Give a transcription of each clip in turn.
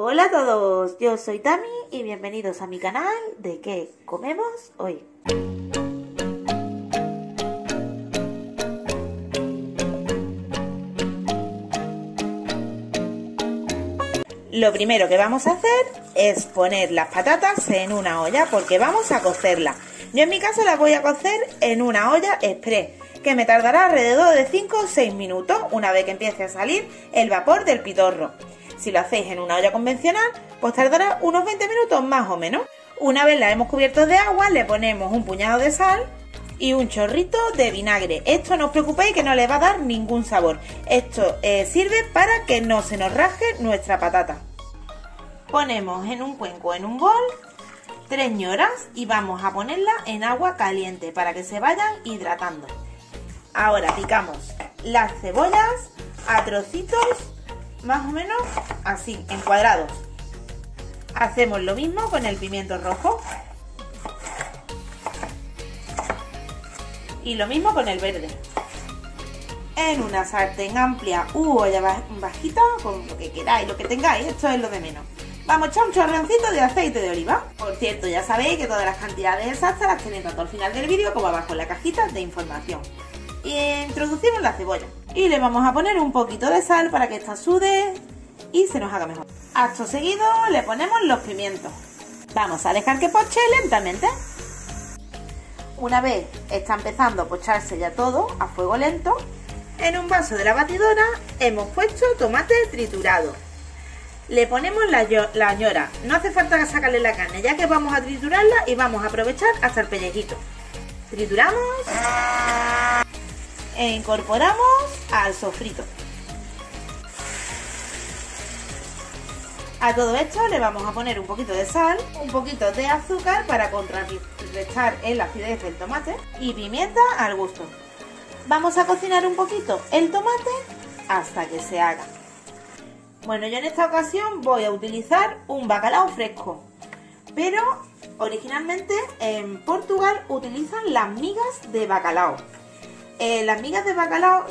Hola a todos, yo soy Tami y bienvenidos a mi canal de qué comemos hoy. Lo primero que vamos a hacer es poner las patatas en una olla porque vamos a cocerlas. Yo en mi caso las voy a cocer en una olla express que me tardará alrededor de 5 o 6 minutos una vez que empiece a salir el vapor del pitorro. Si lo hacéis en una olla convencional, pues tardará unos 20 minutos más o menos. Una vez la hemos cubierto de agua, le ponemos un puñado de sal y un chorrito de vinagre. Esto no os preocupéis que no le va a dar ningún sabor. Esto eh, sirve para que no se nos raje nuestra patata. Ponemos en un cuenco, en un bol, tres ñoras y vamos a ponerla en agua caliente para que se vayan hidratando. Ahora picamos las cebollas a trocitos más o menos así, en cuadrados. Hacemos lo mismo con el pimiento rojo. Y lo mismo con el verde. En una sartén amplia u olla bajita, con lo que queráis, lo que tengáis, esto es lo de menos. Vamos a echar un chorroncito de aceite de oliva. Por cierto, ya sabéis que todas las cantidades exactas las tenéis tanto al final del vídeo como abajo en la cajita de información. Y introducimos la cebolla. Y le vamos a poner un poquito de sal para que esta sude y se nos haga mejor. Acto seguido le ponemos los pimientos. Vamos a dejar que poche lentamente. Una vez está empezando a pocharse ya todo a fuego lento, en un vaso de la batidora hemos puesto tomate triturado. Le ponemos la, la ñora. No hace falta sacarle la carne, ya que vamos a triturarla y vamos a aprovechar hasta el pellejito. Trituramos e incorporamos al sofrito. A todo esto le vamos a poner un poquito de sal, un poquito de azúcar para contrarrestar el acidez del tomate y pimienta al gusto. Vamos a cocinar un poquito el tomate hasta que se haga. Bueno, yo en esta ocasión voy a utilizar un bacalao fresco, pero originalmente en Portugal utilizan las migas de bacalao. Eh, las migas de bacalao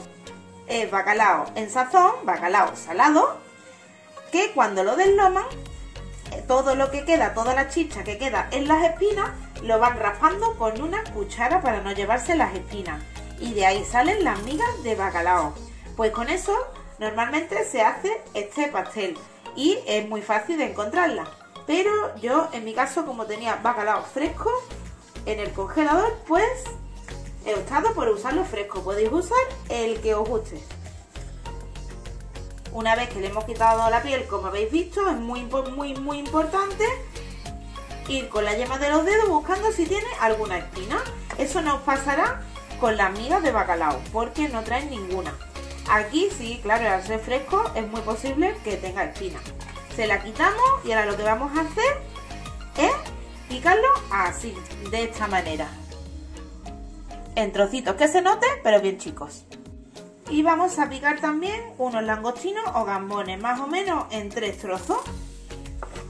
es bacalao en sazón, bacalao salado, que cuando lo desloman, eh, todo lo que queda, toda la chicha que queda en las espinas, lo van raspando con una cuchara para no llevarse las espinas. Y de ahí salen las migas de bacalao. Pues con eso normalmente se hace este pastel y es muy fácil de encontrarla. Pero yo en mi caso como tenía bacalao fresco en el congelador, pues he optado por usarlo fresco. Podéis usar el que os guste. Una vez que le hemos quitado la piel, como habéis visto, es muy, muy, muy importante ir con la yema de los dedos buscando si tiene alguna espina. Eso nos pasará con las migas de bacalao, porque no traen ninguna. Aquí sí, claro, al ser fresco es muy posible que tenga espina. Se la quitamos y ahora lo que vamos a hacer es picarlo así, de esta manera en trocitos que se note, pero bien chicos. Y vamos a picar también unos langostinos o gambones, más o menos en tres trozos.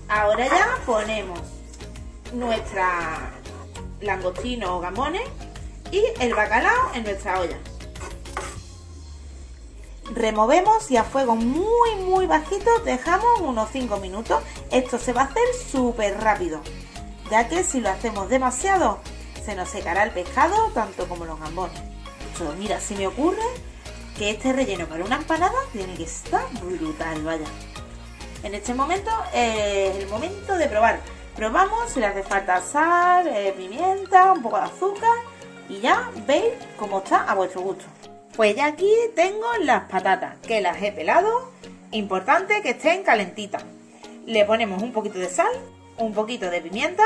Ahora ya ponemos nuestra langostino o gambones y el bacalao en nuestra olla. Removemos y a fuego muy muy bajito dejamos unos 5 minutos. Esto se va a hacer súper rápido, ya que si lo hacemos demasiado se nos secará el pescado tanto como los gambones. mira, si me ocurre que este relleno para una empanada tiene que estar brutal, vaya. En este momento es el momento de probar. Probamos si le hace falta sal, eh, pimienta, un poco de azúcar y ya veis cómo está a vuestro gusto. Pues ya aquí tengo las patatas que las he pelado. Importante que estén calentitas. Le ponemos un poquito de sal, un poquito de pimienta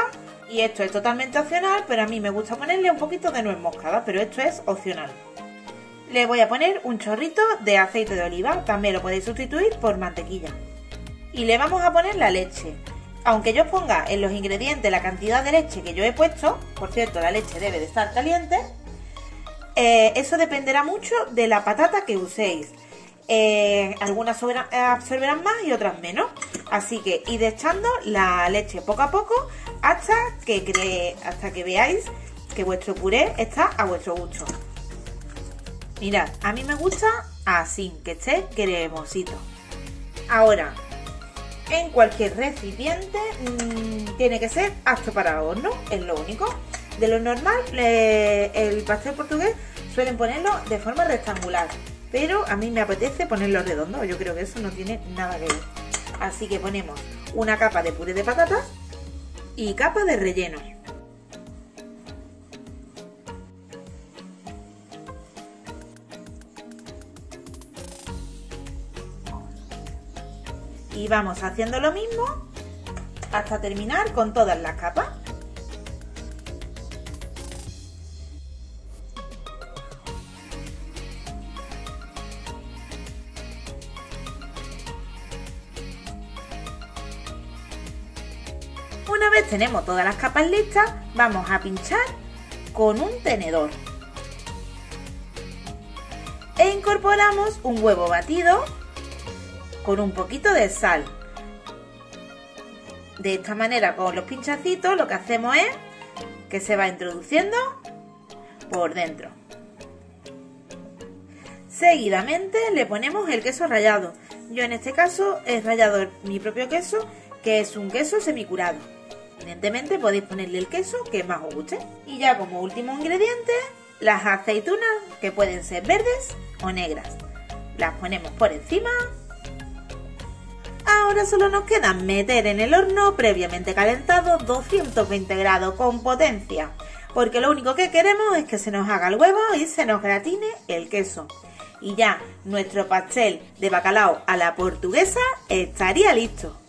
y esto es totalmente opcional, pero a mí me gusta ponerle un poquito de nuez moscada, pero esto es opcional. Le voy a poner un chorrito de aceite de oliva, también lo podéis sustituir por mantequilla. Y le vamos a poner la leche. Aunque yo ponga en los ingredientes la cantidad de leche que yo he puesto, por cierto la leche debe de estar caliente, eh, eso dependerá mucho de la patata que uséis. Eh, algunas absorberán más y otras menos. Así que id echando la leche poco a poco hasta que, veáis que vuestro puré está a vuestro gusto. Mirad, a mí me gusta así, que esté cremosito. Ahora, en cualquier recipiente mm, tiene que ser apto para horno, es lo único. De lo normal, el pastel portugués suelen ponerlo de forma rectangular, pero a mí me apetece ponerlo redondo, yo creo que eso no tiene nada que ver. Así que ponemos una capa de puré de patatas y capa de relleno. y vamos haciendo lo mismo hasta terminar con todas las capas. Una vez tenemos todas las capas listas, vamos a pinchar con un tenedor. E incorporamos un huevo batido con un poquito de sal. De esta manera con los pinchacitos lo que hacemos es que se va introduciendo por dentro. Seguidamente le ponemos el queso rallado. Yo en este caso he rallado mi propio queso, que es un queso semicurado. Evidentemente podéis ponerle el queso que más os guste. Y ya como último ingrediente, las aceitunas, que pueden ser verdes o negras. Las ponemos por encima Ahora solo nos queda meter en el horno previamente calentado 220 grados con potencia, porque lo único que queremos es que se nos haga el huevo y se nos gratine el queso. Y ya nuestro pastel de bacalao a la portuguesa estaría listo.